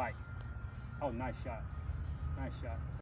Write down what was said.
Okay. Bye. Oh, nice shot. Nice shot.